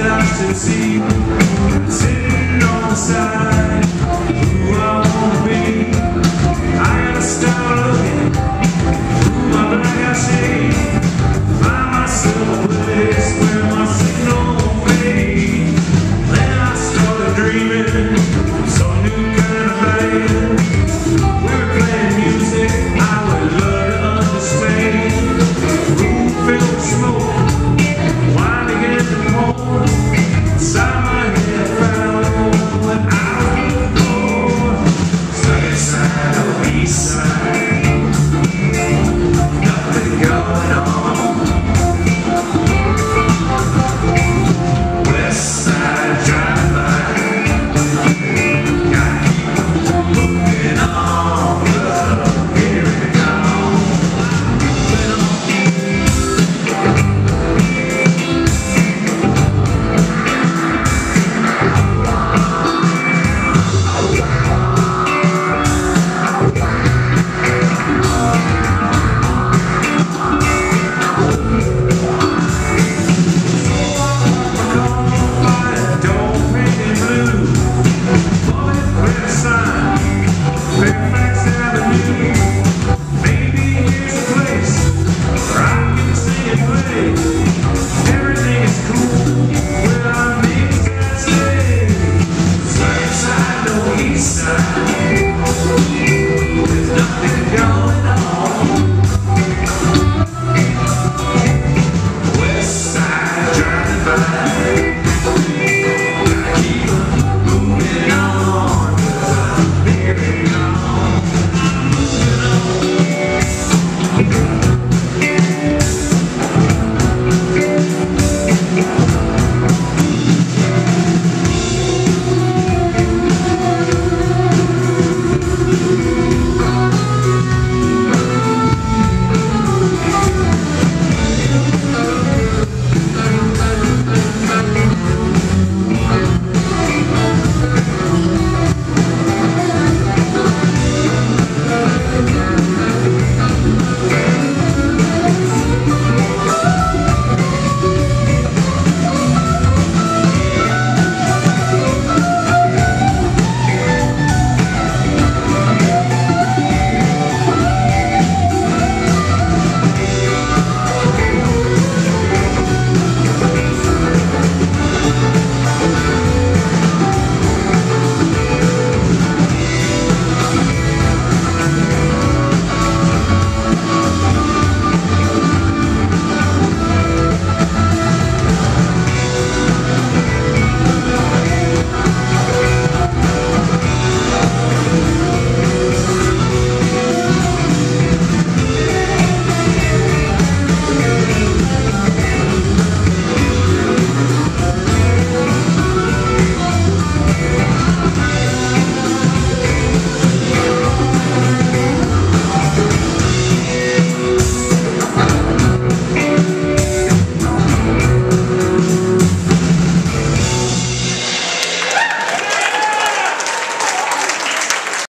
constancy